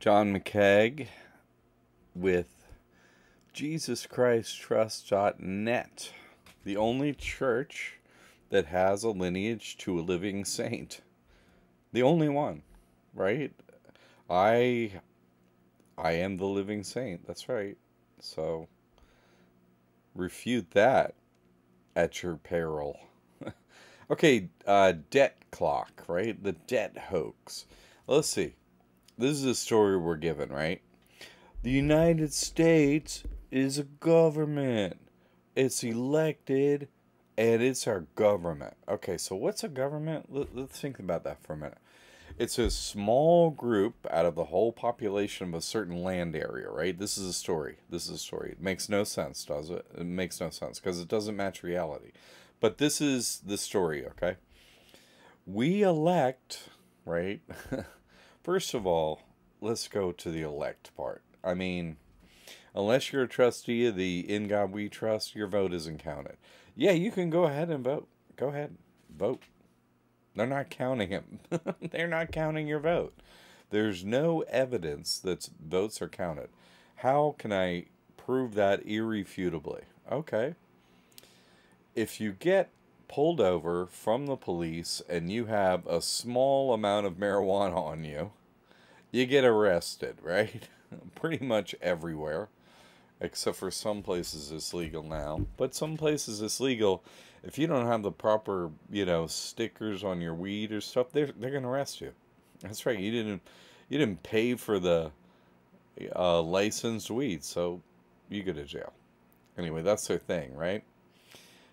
John McCaig with JesusChristTrust.net, the only church that has a lineage to a living saint. The only one, right? I I am the living saint. That's right. So refute that at your peril. okay, uh, debt clock, right? The debt hoax. Let's see. This is a story we're given, right? The United States is a government. It's elected and it's our government. Okay, so what's a government? Let's think about that for a minute. It's a small group out of the whole population of a certain land area, right? This is a story. This is a story. It makes no sense, does it? It makes no sense because it doesn't match reality. But this is the story, okay? We elect, right? First of all, let's go to the elect part. I mean, unless you're a trustee of the In God We Trust, your vote isn't counted. Yeah, you can go ahead and vote. Go ahead, vote. They're not counting it. They're not counting your vote. There's no evidence that votes are counted. How can I prove that irrefutably? Okay. If you get pulled over from the police and you have a small amount of marijuana on you, you get arrested, right? Pretty much everywhere, except for some places it's legal now. But some places it's legal. If you don't have the proper, you know, stickers on your weed or stuff, they're they're gonna arrest you. That's right. You didn't you didn't pay for the uh, licensed weed, so you go to jail. Anyway, that's their thing, right?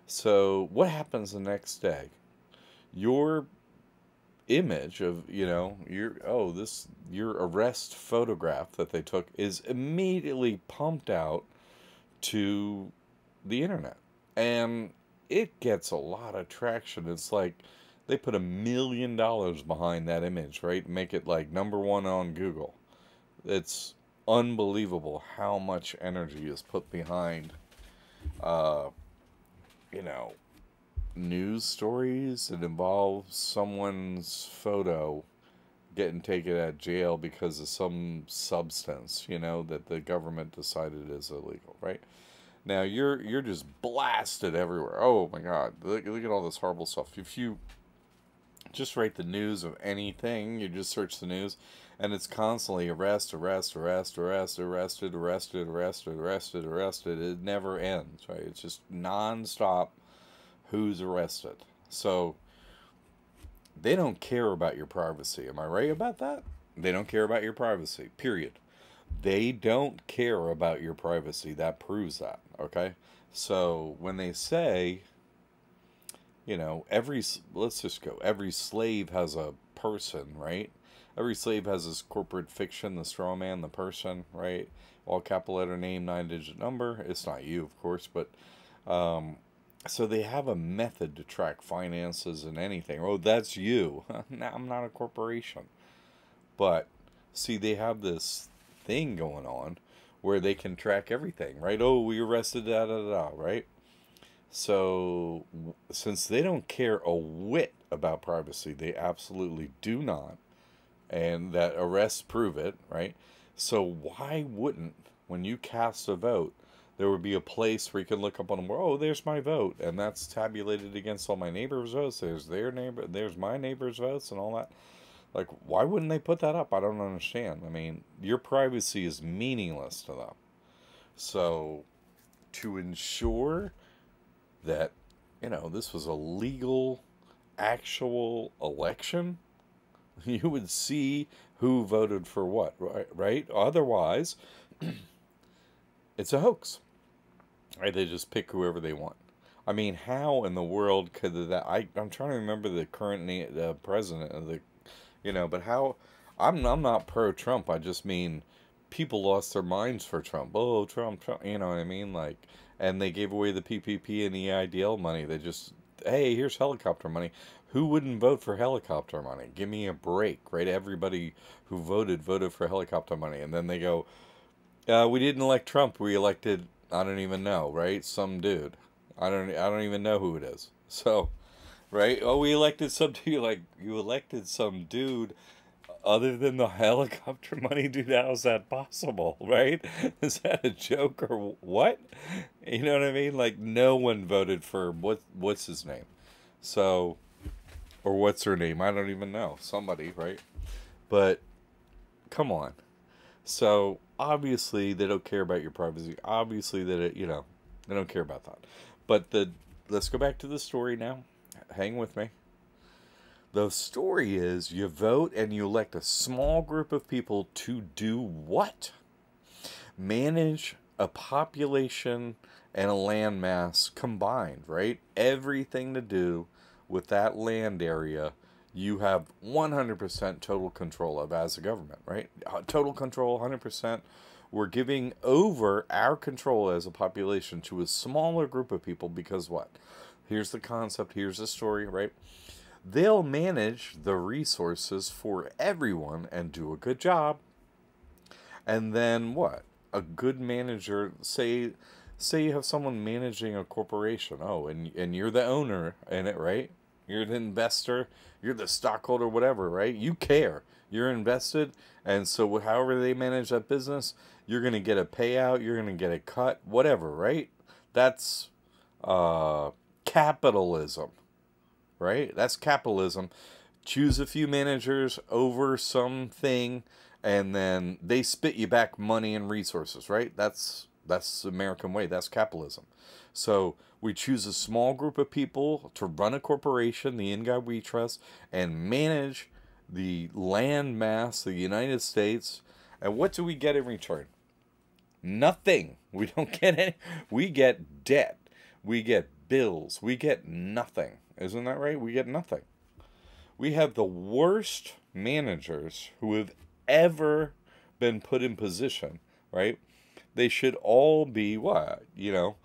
So what happens the next day? Your image of you know your oh this your arrest photograph that they took is immediately pumped out to the internet. And it gets a lot of traction. It's like they put a million dollars behind that image right? Make it like number one on google. It's unbelievable how much energy is put behind uh you know news stories that involve someone's photo getting taken at jail because of some substance, you know, that the government decided is illegal, right? Now you're you're just blasted everywhere. Oh my God! Look, look at all this horrible stuff. If you just write the news of anything, you just search the news, and it's constantly arrest, arrest, arrest, arrest, arrested, arrested, arrested, arrested, arrested. It never ends, right? It's just nonstop who's arrested. So they don't care about your privacy. Am I right about that? They don't care about your privacy, period. They don't care about your privacy. That proves that, okay? So when they say, you know, every, let's just go, every slave has a person, right? Every slave has this corporate fiction, the straw man, the person, right? All capital letter name, nine digit number. It's not you, of course, but um, so they have a method to track finances and anything. Oh, that's you. I'm not a corporation. But see, they have this thing going on where they can track everything, right? Oh, we arrested da da da, right? So since they don't care a whit about privacy, they absolutely do not, and that arrests prove it, right? So why wouldn't when you cast a vote? there would be a place where you can look up on them. Oh, there's my vote, and that's tabulated against all my neighbors' votes. There's their neighbor, there's my neighbors' votes, and all that. Like, why wouldn't they put that up? I don't understand. I mean, your privacy is meaningless to them. So, to ensure that, you know, this was a legal, actual election, you would see who voted for what, right? Otherwise, it's a hoax. Right? They just pick whoever they want. I mean, how in the world could that? I I'm trying to remember the current name, the president of the, you know, but how? I'm I'm not pro Trump. I just mean people lost their minds for Trump. Oh, Trump, Trump. You know what I mean? Like, and they gave away the PPP and the EIDL money. They just, hey, here's helicopter money. Who wouldn't vote for helicopter money? Give me a break, right? Everybody who voted voted for helicopter money, and then they go, uh, we didn't elect Trump. We elected I don't even know, right? Some dude. I don't I don't even know who it is. So, right? Oh, we elected some dude like you elected some dude other than the helicopter money, dude, how is that possible, right? Is that a joke or what? You know what I mean? Like no one voted for what what's his name. So or what's her name? I don't even know. Somebody, right? But come on. So obviously they don't care about your privacy. Obviously that it, you know, they don't care about that. But the let's go back to the story now. Hang with me. The story is you vote and you elect a small group of people to do what? Manage a population and a landmass combined, right? Everything to do with that land area you have 100% total control of as a government, right? Uh, total control, 100%. We're giving over our control as a population to a smaller group of people because what? Here's the concept, here's the story, right? They'll manage the resources for everyone and do a good job. And then what? A good manager, say say you have someone managing a corporation. Oh, and and you're the owner in it, right? You're the investor, you're the stockholder, whatever, right? You care. You're invested, and so however they manage that business, you're gonna get a payout, you're gonna get a cut, whatever, right? That's uh, capitalism, right? That's capitalism. Choose a few managers over something, and then they spit you back money and resources, right? That's that's American way. That's capitalism. So we choose a small group of people to run a corporation, the In God We Trust, and manage the land mass, of the United States. And what do we get in return? Nothing. We don't get any. We get debt. We get bills. We get nothing. Isn't that right? We get nothing. We have the worst managers who have ever been put in position, right? They should all be what? You know,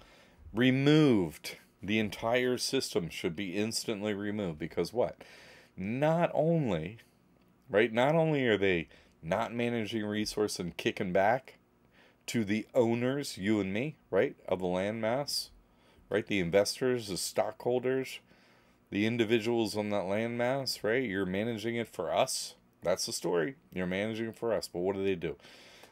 removed. The entire system should be instantly removed because what? Not only, right? Not only are they not managing resource and kicking back to the owners, you and me, right, of the landmass, right? The investors, the stockholders, the individuals on that landmass, right? You're managing it for us. That's the story. You're managing it for us. But what do they do?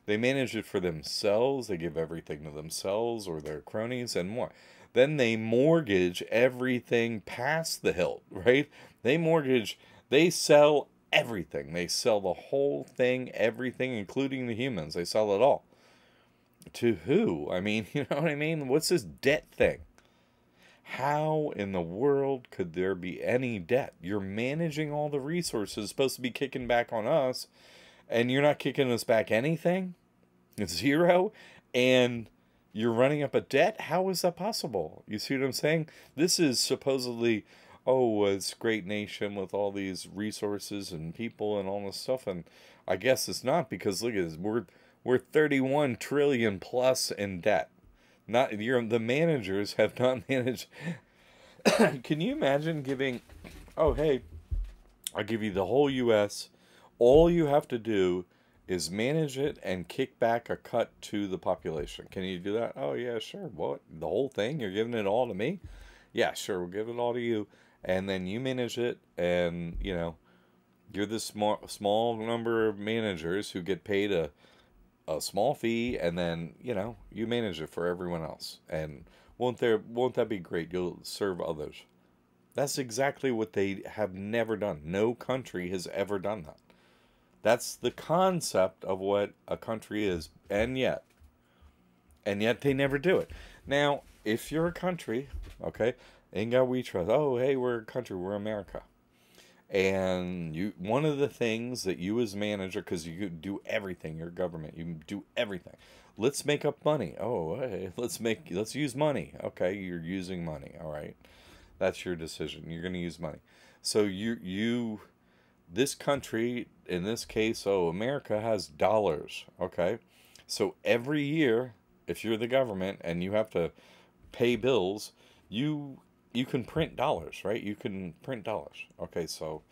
They manage it for themselves. They give everything to themselves or their cronies and more. Then they mortgage everything past the hilt, right? They mortgage, they sell everything. They sell the whole thing, everything, including the humans. They sell it all. To who? I mean, you know what I mean? What's this debt thing? How in the world could there be any debt? You're managing all the resources supposed to be kicking back on us and you're not kicking us back anything, it's zero, and you're running up a debt. How is that possible? You see what I'm saying? This is supposedly, oh, it's great nation with all these resources and people and all this stuff, and I guess it's not because look at this, we're we're 31 trillion plus in debt. Not you're the managers have not managed. Can you imagine giving? Oh, hey, I'll give you the whole U.S all you have to do is manage it and kick back a cut to the population. Can you do that? Oh, yeah, sure. What? The whole thing? You're giving it all to me? Yeah, sure. We'll give it all to you. And then you manage it, and, you know, you're the small, small number of managers who get paid a, a small fee, and then, you know, you manage it for everyone else. And won't there won't that be great? You'll serve others. That's exactly what they have never done. No country has ever done that. That's the concept of what a country is, and yet, and yet they never do it. Now, if you're a country, okay, in God we trust. Oh, hey, we're a country, we're America, and you. One of the things that you as manager, because you do everything, your government, you do everything. Let's make up money. Oh, hey, let's make, let's use money. Okay, you're using money. All right, that's your decision. You're going to use money. So you you this country, in this case, oh, America has dollars, okay? So every year, if you're the government and you have to pay bills, you you can print dollars, right? You can print dollars. Okay, so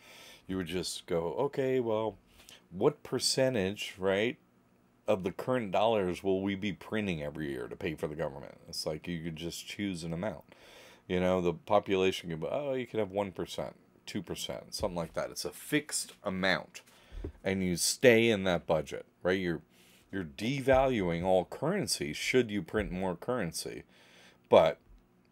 you would just go, okay, well, what percentage, right, of the current dollars will we be printing every year to pay for the government? It's like you could just choose an amount. You know, the population could, oh, you could have 1%. 2%, something like that. It's a fixed amount. and you stay in that budget, right? You're you're devaluing all currency should you print more currency. But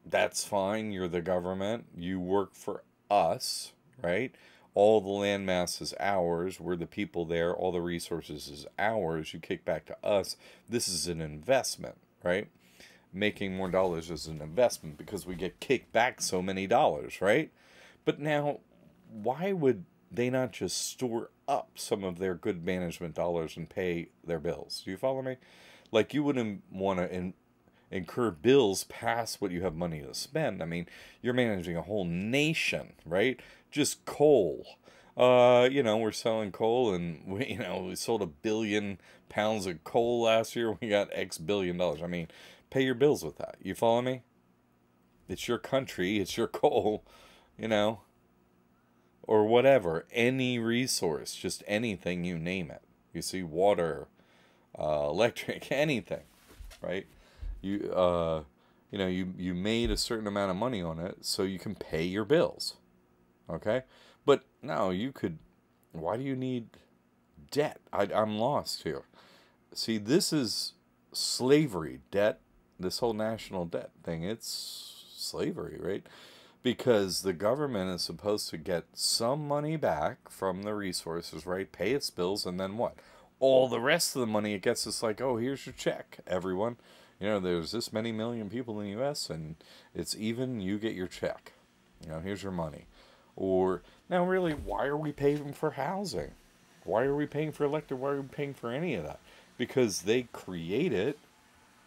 that's fine. You're the government. You work for us, right? All the landmass is ours. We're the people there. All the resources is ours. You kick back to us. This is an investment, right? Making more dollars is an investment because we get kicked back so many dollars, right? But now, why would they not just store up some of their good management dollars and pay their bills? Do you follow me? Like, you wouldn't want to incur bills past what you have money to spend. I mean, you're managing a whole nation, right? Just coal. Uh, you know, we're selling coal and we, you know, we sold a billion pounds of coal last year. We got X billion dollars. I mean, pay your bills with that. You follow me? It's your country, it's your coal, you know, or whatever. Any resource, just anything you name it. You see, water, uh, electric, anything, right? You uh, you know you you made a certain amount of money on it so you can pay your bills okay? But no you could why do you need debt? I, i'm lost here. See this is slavery debt this whole national debt thing. It's slavery right? Because the government is supposed to get some money back from the resources right? Pay its bills and then what? All the rest of the money it gets is like oh here's your check everyone you know, there's this many million people in the U.S. and it's even. You get your check. You know, here's your money. Or now, really, why are we paying for housing? Why are we paying for electric? Why are we paying for any of that? Because they create it,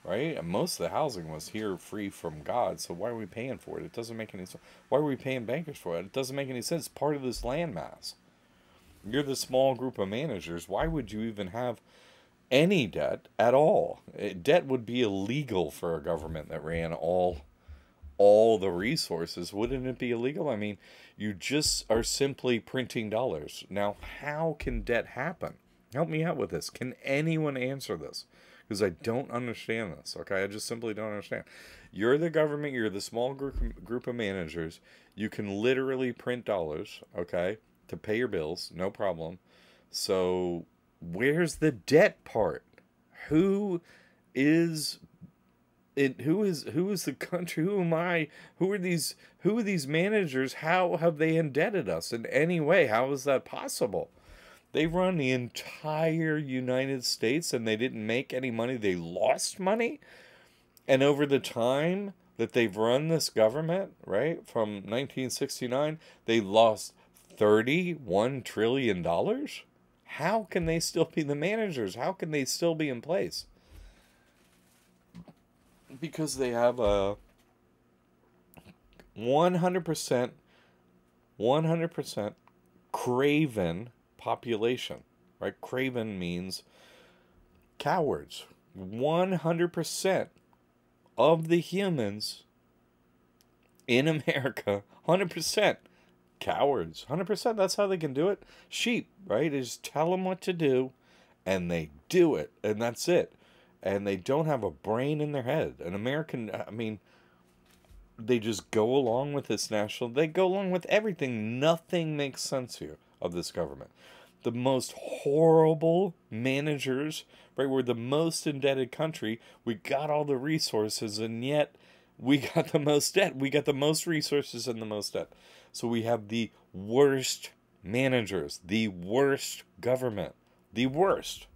right? And most of the housing was here free from God. So why are we paying for it? It doesn't make any sense. Why are we paying bankers for it? It doesn't make any sense. It's part of this landmass. You're the small group of managers. Why would you even have any debt at all. Eh, debt would be illegal for a government that ran all all the resources. Wouldn't it be illegal? I mean, you just are simply printing dollars. Now, how can debt happen? Help me out with this. Can anyone answer this? Because I don't understand this. Okay, I just simply don't understand. You're the government. You're the small group group of managers. You can literally print dollars. Okay, to pay your bills, no problem. So where's the debt part? Who is it? Who is who is the country? Who am i? Who are these who are these managers? How have they indebted us in any way? How is that possible? They run the entire united states and they didn't make any money. They lost money. And over the time that they've run this government right from 1969 they lost 31 trillion dollars how can they still be the managers? How can they still be in place? Because they have a 100% 100% craven population, right? Craven means cowards. 100% of the humans in America, 100% cowards. 100% that's how they can do it. Sheep right is tell them what to do and they do it and that's it. And they don't have a brain in their head. An american i mean they just go along with this national they go along with everything. Nothing makes sense here of this government. The most horrible managers right we're the most indebted country. We got all the resources and yet we got the most debt. We got the most resources and the most debt so we have the worst managers, the worst government, the worst,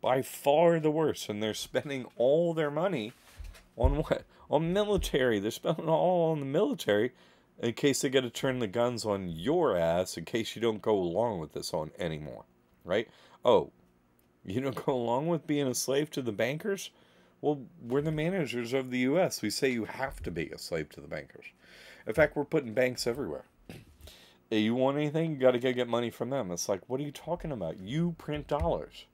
by far the worst. And they're spending all their money on what? On military. They're spending all on the military in case they got to turn the guns on your ass in case you don't go along with this on anymore. Right? Oh, you don't go along with being a slave to the bankers? Well, we're the managers of the U.S. We say you have to be a slave to the bankers. In fact, we're putting banks everywhere you want anything, you got to go get money from them. It's like, what are you talking about? You print dollars.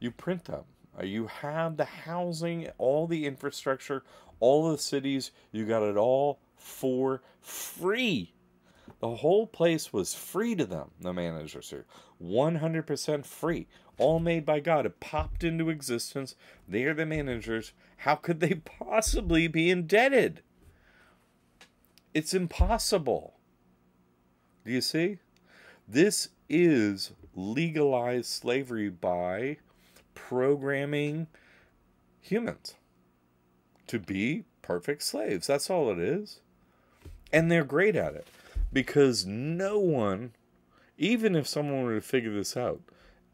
You print them. Uh, you have the housing, all the infrastructure, all the cities. You got it all for free. The whole place was free to them, the managers here. 100% free. All made by God. It popped into existence. They are the managers. How could they possibly be indebted? It's impossible. Do you see? This is legalized slavery by programming humans to be perfect slaves. That's all it is. And they're great at it because no one, even if someone were to figure this out,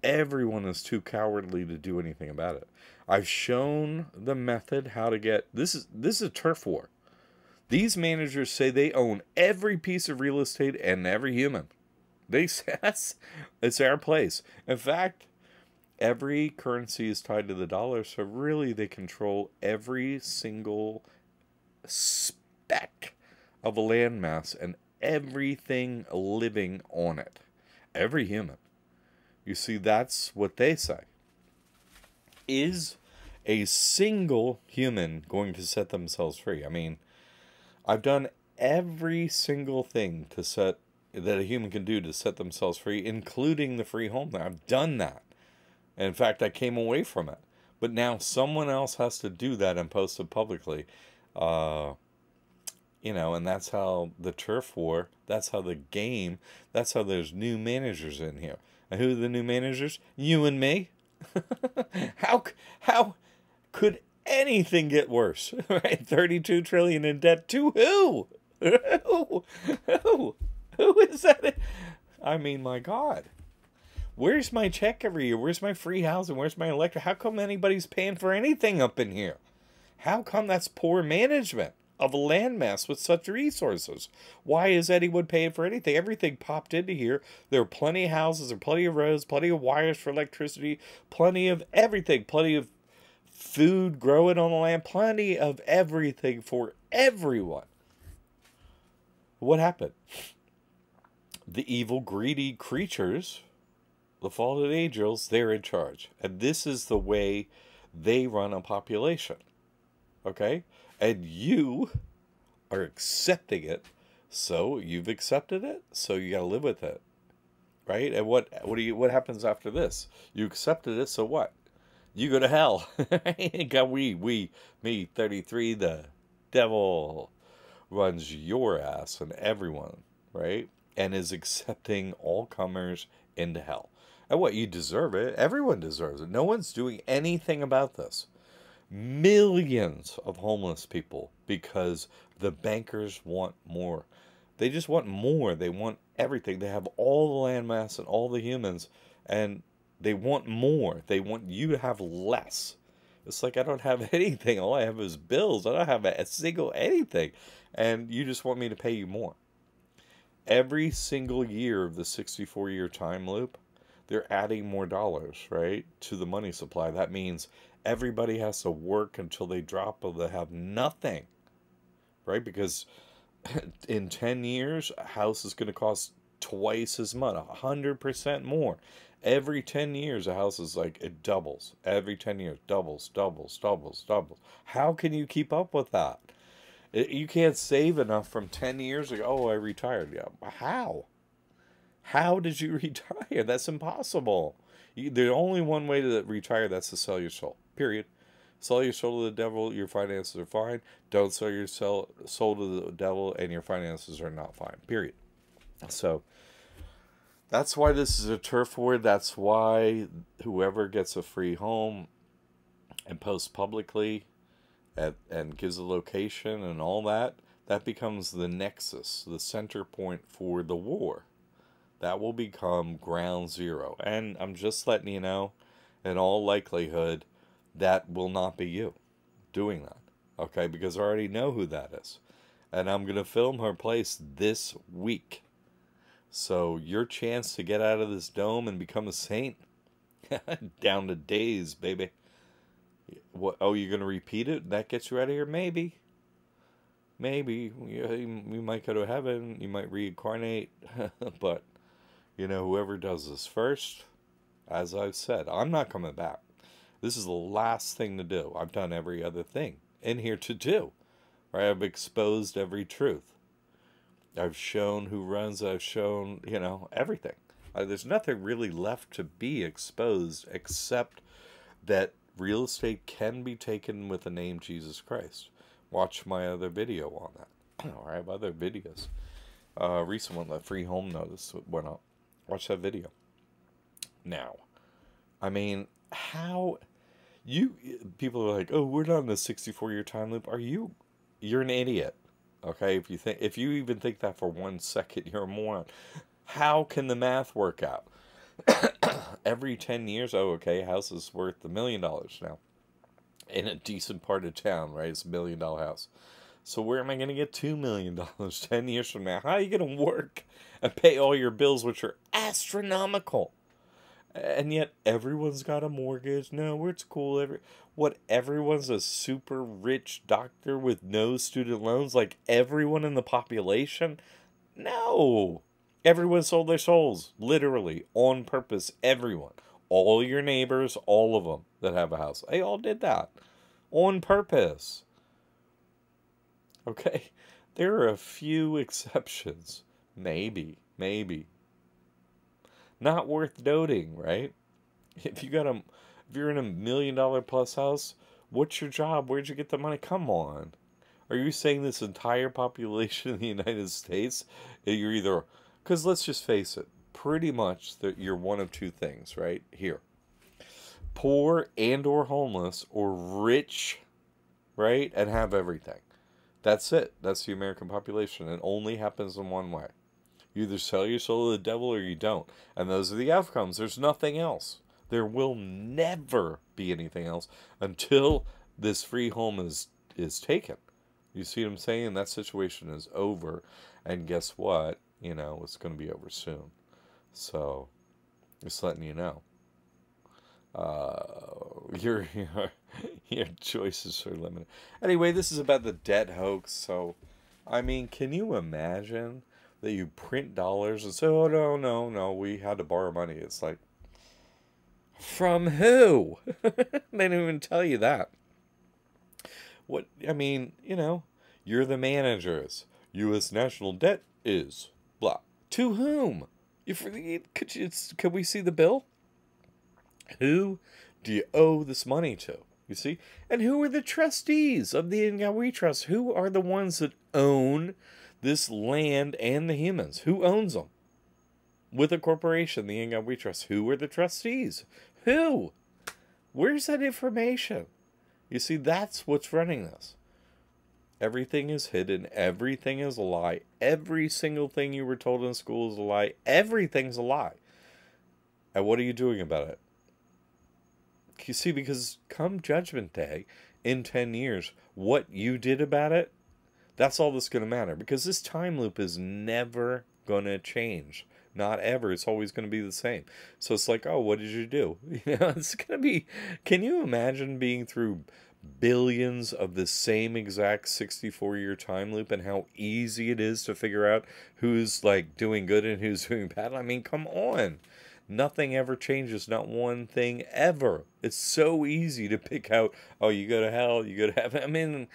everyone is too cowardly to do anything about it. I've shown the method how to get this is this is a turf war. These managers say they own every piece of real estate and every human. They say that's it's our place. In fact, every currency is tied to the dollar, so really they control every single speck of a landmass and everything living on it. Every human. You see, that's what they say. Is a single human going to set themselves free? I mean, I've done every single thing to set that a human can do to set themselves free, including the free home. I've done that. And in fact, I came away from it. But now someone else has to do that and post it publicly. Uh, you know, and that's how the turf war, that's how the game, that's how there's new managers in here. And who are the new managers? You and me. how how could anything get worse? Right? 32 trillion in debt to who? who? Who? Who is that? I mean, my God. Where's my check every year? Where's my free housing? Where's my electric? How come anybody's paying for anything up in here? How come that's poor management of a landmass with such resources? Why is Eddiewood paying for anything? Everything popped into here. There are plenty of houses, there are plenty of roads, plenty of wires for electricity, plenty of everything, plenty of food growing on the land, plenty of everything for everyone. What happened? The evil, greedy creatures the fallen angels, they're in charge. And this is the way they run a population. Okay? And you are accepting it. So you've accepted it, so you gotta live with it. Right? And what what do you what happens after this? You accepted it, so what? You go to hell. Got we, we, me, 33, the devil runs your ass and everyone, right? And is accepting all comers into hell. And what you deserve it. Everyone deserves it. No one's doing anything about this. Millions of homeless people because the bankers want more. They just want more. They want everything. They have all the landmass and all the humans, and they want more. They want you to have less. It's like I don't have anything. All I have is bills. I don't have a single anything. And you just want me to pay you more. Every single year of the 64 year time loop, they're adding more dollars, right, to the money supply. That means everybody has to work until they drop or they have nothing, right? Because in 10 years, a house is going to cost twice as much, 100% more. Every 10 years, a house is like, it doubles. Every 10 years, doubles, doubles, doubles, doubles. How can you keep up with that? You can't save enough from 10 years ago. Oh, I retired. Yeah. How? How did you retire? That's impossible. You, there's only one way to retire. That's to sell your soul. Period. Sell your soul to the devil. Your finances are fine. Don't sell your soul to the devil, and your finances are not fine. Period. So that's why this is a turf war. That's why whoever gets a free home and posts publicly at, and gives a location and all that, that becomes the nexus, the center point for the war that will become ground zero. And I'm just letting you know, in all likelihood, that will not be you doing that. Okay, because I already know who that is. And I'm going to film her place this week. So your chance to get out of this dome and become a saint, down to days, baby. What? Oh, you're going to repeat it? That gets you out of here? Maybe. Maybe. You, you might go to heaven. You might reincarnate. but you know, whoever does this first, as I've said, I'm not coming back. This is the last thing to do. I've done every other thing in here to do. Right? I've exposed every truth. I've shown who runs. I've shown, you know, everything. Uh, there's nothing really left to be exposed except that real estate can be taken with the name Jesus Christ. Watch my other video on that. I have other videos. Uh, recent one, the free home notice went up Watch that video. Now, I mean, how you people are like, "Oh, we're not in a 64-year time loop." Are you you're an idiot. Okay? If you think if you even think that for 1 second, you're a moron. How can the math work out? Every 10 years, oh, okay, house is worth a million dollars now. In a decent part of town, right? It's a million dollar house. So where am I going to get $2 million 10 years from now? How are you going to work and pay all your bills, which are astronomical? And yet everyone's got a mortgage. No, it's cool. Every what everyone's a super rich doctor with no student loans, like everyone in the population? No. Everyone sold their souls, literally, on purpose. Everyone. All your neighbors, all of them that have a house. They all did that on purpose. Okay? There are a few exceptions. Maybe. Maybe. Not worth noting, right? If you got a if you're in a million dollar plus house, what's your job? Where'd you get the money? Come on. Are you saying this entire population in the United States, you're either because let's just face it, pretty much that you're one of two things, right? Here. Poor and or homeless or rich, right? And have everything. That's it. That's the American population. It only happens in one way. You either sell your soul to the devil or you don't. And those are the outcomes. There's nothing else. There will never be anything else until this free home is is taken. You see what I'm saying? That situation is over. And guess what? You know, it's going to be over soon. So, just letting you know. Uh, your, your your choices are limited. Anyway, this is about the debt hoax. So, I mean, can you imagine that you print dollars and say, "Oh no, no, no, we had to borrow money"? It's like, from who? they didn't even tell you that. What I mean, you know, you're the managers. U.S. national debt is blah. To whom? You could you could we see the bill? Who do you owe this money to? You see? And who are the trustees of the In God We Trust? Who are the ones that own this land and the humans? Who owns them? With a corporation, the In God We Trust. Who are the trustees? Who? Where's that information? You see, that's what's running this. Everything is hidden. Everything is a lie. Every single thing you were told in school is a lie. Everything's a lie. And what are you doing about it? You see, because come Judgment Day in 10 years, what you did about it, that's all that's going to matter. Because this time loop is never going to change. Not ever. It's always going to be the same. So it's like, oh, what did you do? You know, it's going to be. Can you imagine being through billions of the same exact 64 year time loop and how easy it is to figure out who's like doing good and who's doing bad? I mean, come on. Nothing ever changes, not one thing ever. It's so easy to pick out, oh, you go to hell, you go to heaven. I mean,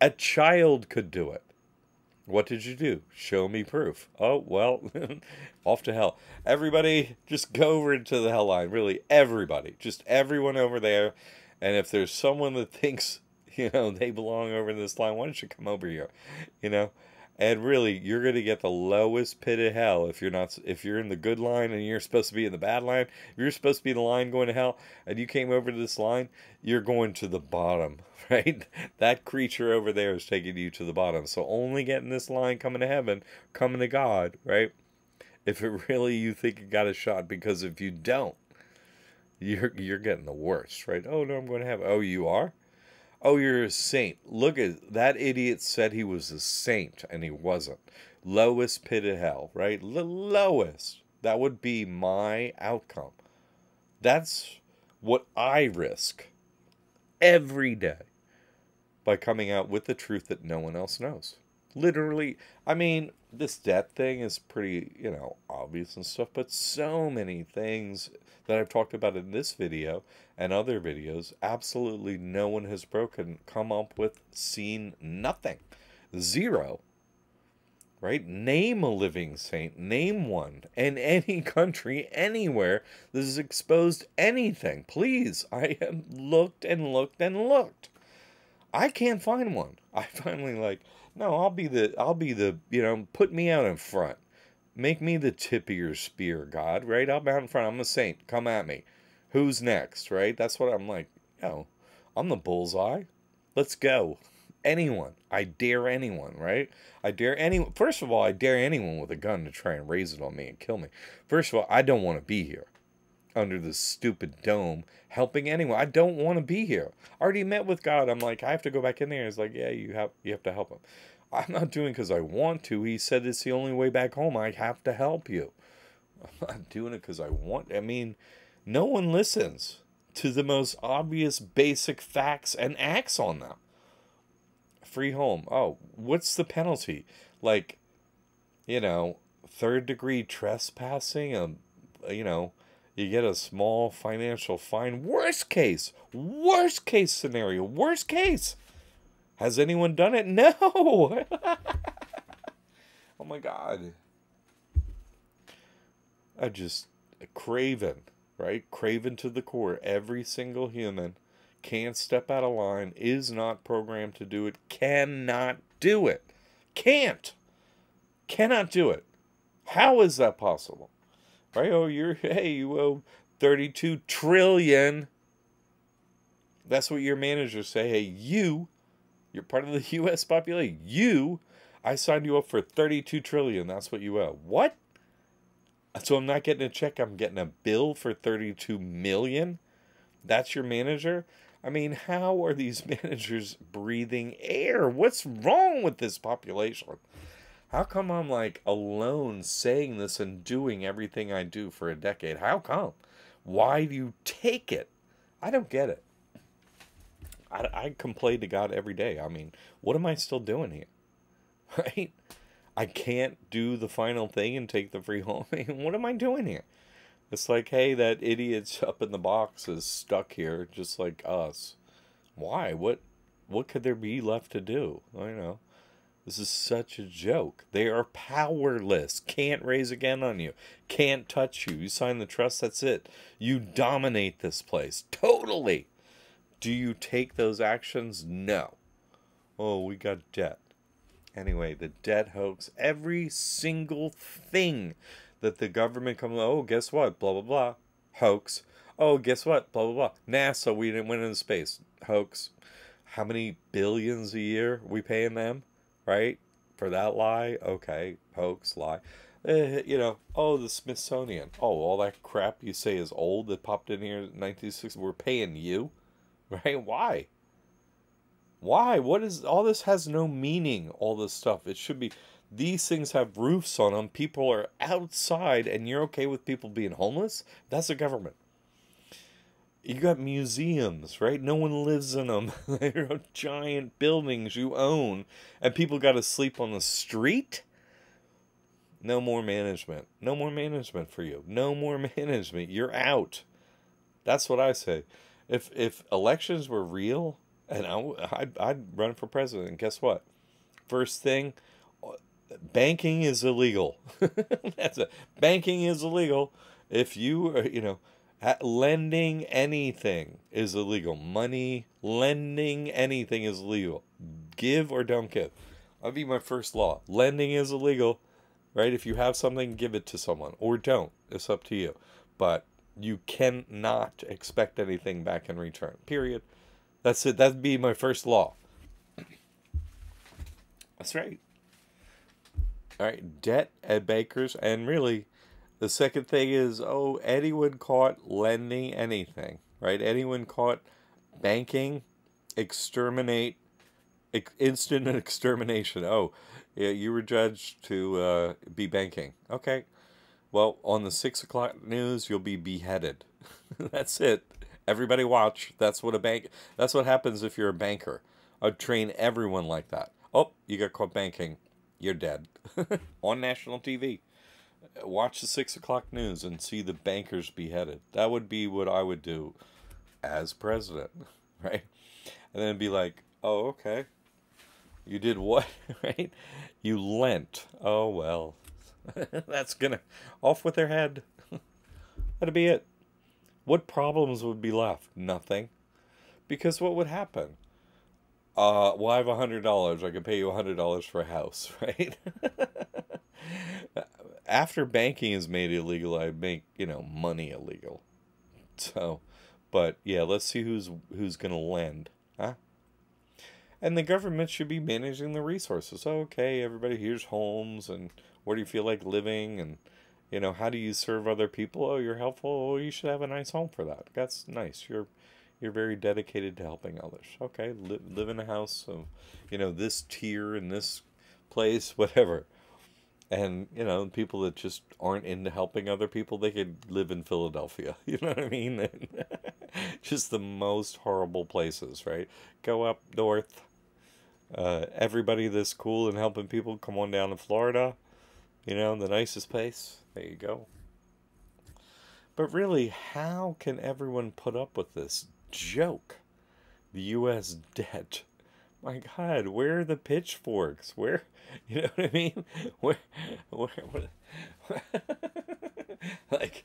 a child could do it. What did you do? Show me proof. Oh, well, off to hell. Everybody, just go over into the hell line. Really, everybody. Just everyone over there. And if there's someone that thinks, you know, they belong over in this line, why don't you come over here? You know? And really, you're going to get the lowest pit of hell if you're not if you're in the good line and you're supposed to be in the bad line. If you're supposed to be the line going to hell and you came over to this line, you're going to the bottom, right? That creature over there is taking you to the bottom. So only getting this line coming to heaven, coming to God, right? If it really you think you got a shot because if you don't, you're you're getting the worst, right? Oh no, I'm going to have. Oh, you are. Oh, you're a saint. Look at that idiot said he was a saint and he wasn't. Lowest pit of hell, right? The lowest. That would be my outcome. That's what I risk every day by coming out with the truth that no one else knows. Literally, I mean, this debt thing is pretty, you know, obvious and stuff, but so many things that I've talked about in this video and other videos, absolutely no one has broken, come up with, seen nothing. Zero. Right? Name a living saint. Name one in any country, anywhere that has exposed anything. Please. I have looked and looked and looked. I can't find one. I finally like, no, I'll be the I'll be the, you know, put me out in front. make me the tip of your spear, God, right? I'm out in front. I'm a saint. Come at me. Who's next, right? That's what I'm like. Yo, I'm the bullseye. Let's go. Anyone. I dare anyone, right? I dare anyone. First of all, I dare anyone with a gun to try and raise it on me and kill me. First of all, I don't want to be here under this stupid dome helping anyone. I don't want to be here. I already met with God. I'm like, I have to go back in there. He's like, yeah, you have you have to help him. I'm not doing because I want to. He said it's the only way back home. I have to help you. I'm not doing it because I want. I mean, no one listens to the most obvious basic facts and acts on them. Free home. Oh, what's the penalty? Like, you know, third degree trespassing, um, you know, you get a small financial fine. Worst case, worst case scenario, worst case. Has anyone done it? No. oh my God. I just, craven, right? Craven to the core. Every single human can't step out of line, is not programmed to do it, cannot do it. Can't. Cannot do it. How is that possible? Right? Oh, you're, hey, you owe 32 trillion. That's what your managers say. Hey, you, you're part of the U.S. population. You, I signed you up for 32 trillion. That's what you owe. What? So I'm not getting a check. I'm getting a bill for 32 million. That's your manager. I mean, how are these managers breathing air? What's wrong with this population? How come I'm like alone saying this and doing everything I do for a decade? How come? Why do you take it? I don't get it. I, I complain to God every day. I mean, what am I still doing here? Right? I can't do the final thing and take the free home. What am I doing here? It's like, hey, that idiot's up in the box is stuck here just like us. Why? What what could there be left to do? I know. This is such a joke. They are powerless. Can't raise again on you. Can't touch you. You sign the trust, that's it. You dominate this place. Totally. Do you take those actions? No. Oh, we got debt. Anyway, the debt hoax, every single thing that the government comes, oh, guess what? Blah, blah, blah. Hoax. Oh, guess what? Blah, blah, blah. NASA, we didn't win in space. Hoax. How many billions a year we paying them? right? For that lie, okay, hoax, lie. Uh, you know, oh, the Smithsonian. Oh, all that crap you say is old that popped in here in 1960. We're paying you, right? Why? Why? What is all this has no meaning, all this stuff. It should be these things have roofs on them. People are outside and you're okay with people being homeless? That's the government you got museums, right? No one lives in them. They're giant buildings you own, and people got to sleep on the street. No more management. No more management for you. No more management. You're out. That's what I say. If if elections were real, and I, I'd, I'd run for president. And guess what? First thing, banking is illegal. That's it. Banking is illegal. If you, uh, you know lending anything is illegal. Money, lending anything is illegal. Give or don't give. That'd be my first law. Lending is illegal, right? If you have something, give it to someone or don't. It's up to you. But you cannot expect anything back in return. Period. That's it. That'd be my first law. That's right. All right, debt at bakers, and really, the second thing is, oh, anyone caught lending anything, right? Anyone caught banking, exterminate, ex- instant extermination. Oh, yeah, you were judged to uh, be banking. Okay. Well, on the six o'clock news, you'll be beheaded. that's it. Everybody watch. That's what a bank. That's what happens if you're a banker. I'd train everyone like that. Oh, you got caught banking. You're dead. on national TV watch the six o'clock news and see the bankers beheaded. That would be what I would do as president, right? And then be like, oh, okay. You did what, right? You lent. Oh, well. That's gonna off with their head. That'd be it. What problems would be left? Nothing. Because what would happen? Uh, well, I have a hundred dollars. I can pay you a hundred dollars for a house, right? After banking is made illegal, I make you know money illegal. So, but yeah, let's see who's who's gonna lend, huh? And the government should be managing the resources. Okay, everybody, here's homes, and where do you feel like living, and you know, how do you serve other people? Oh, you're helpful. Oh, you should have a nice home for that. That's nice. You're you're very dedicated to helping others. Okay, live, live in a house of, you know, this tier in this place, whatever. And, you know, people that just aren't into helping other people, they could live in Philadelphia. You know what I mean? just the most horrible places, right? Go up north. Uh, everybody that's cool and helping people, come on down to Florida. You know, the nicest place. There you go. But really, how can everyone put up with this joke. The U.S. debt. My God, where are the pitchforks? Where, you know what I mean? Where, where, where like,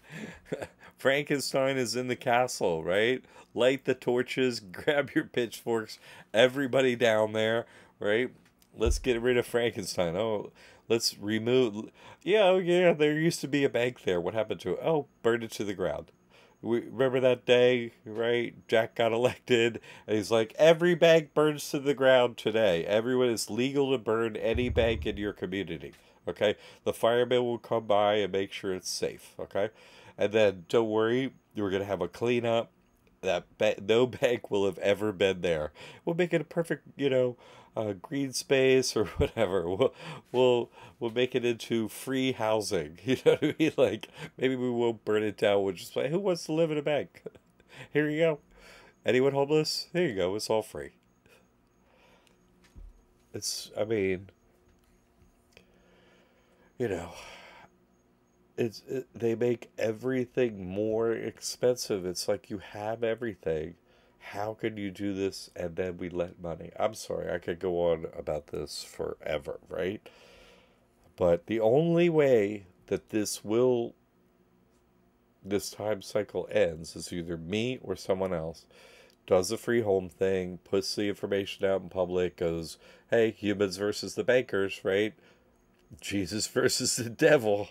Frankenstein is in the castle, right? Light the torches, grab your pitchforks, everybody down there, right? Let's get rid of Frankenstein. Oh, let's remove. Yeah, oh yeah, there used to be a bank there. What happened to it? Oh, burned it to the ground we remember that day, right? Jack got elected, and he's like, every bank burns to the ground today. Everyone is legal to burn any bank in your community. Okay, the firemen will come by and make sure it's safe. Okay, and then don't worry, we're gonna have a cleanup. That ba- no bank will have ever been there. We'll make it a perfect, you know, uh, green space or whatever. We'll, we'll we'll make it into free housing. You know what I mean? Like maybe we won't burn it down. We'll just say, who wants to live in a bank? Here you go. Anyone homeless? Here you go. It's all free. It's. I mean. You know. It's it, they make everything more expensive. It's like you have everything how can you do this and then we let money? I'm sorry, I could go on about this forever, right? But the only way that this will, this time cycle ends is either me or someone else does a free home thing, puts the information out in public, goes, hey, humans versus the bankers, right? Jesus versus the devil.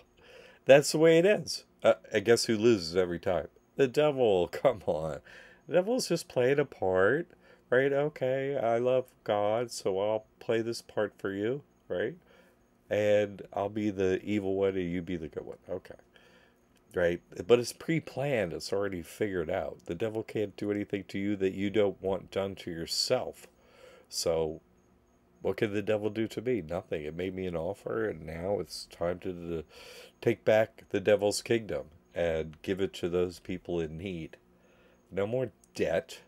That's the way it ends. Uh, I guess who loses every time? The devil. Come on. The devil's just playing a part, right? Okay, I love God, so I'll play this part for you, right? And I'll be the evil one and you be the good one. Okay. Right? But it's pre planned, it's already figured out. The devil can't do anything to you that you don't want done to yourself. So, what can the devil do to me? Nothing. It made me an offer, and now it's time to the, take back the devil's kingdom and give it to those people in need. No more debt.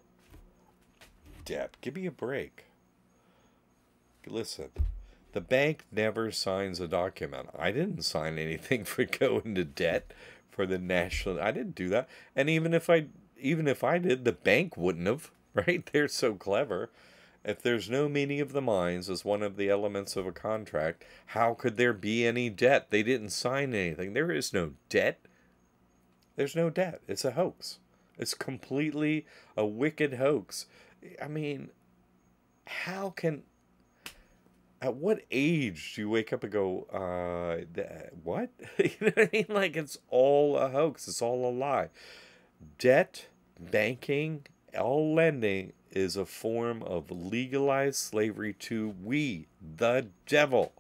Debt. Give me a break. Listen, the bank never signs a document. I didn't sign anything for going into debt for the national. I didn't do that. And even if I, even if I did, the bank wouldn't have. Right? They're so clever. If there's no meeting of the minds as one of the elements of a contract, how could there be any debt? They didn't sign anything. There is no debt. There's no debt. It's a hoax. It's completely a wicked hoax. I mean, how can at what age do you wake up and go, uh, what? you know what I mean? Like it's all a hoax. It's all a lie. Debt, banking, all lending is a form of legalized slavery to we, the devil.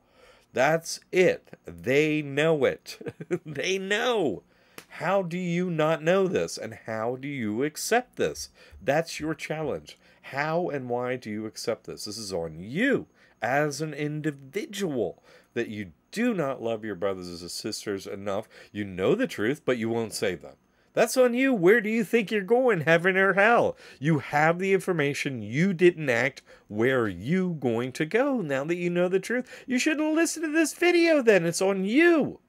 That's it. They know it. they know. How do you not know this? And how do you accept this? That's your challenge. How and why do you accept this? This is on you as an individual that you do not love your brothers and sisters enough. You know the truth, but you won't save them. That's on you. Where do you think you're going, heaven or hell? You have the information. You didn't act. Where are you going to go now that you know the truth? You shouldn't listen to this video then. It's on you.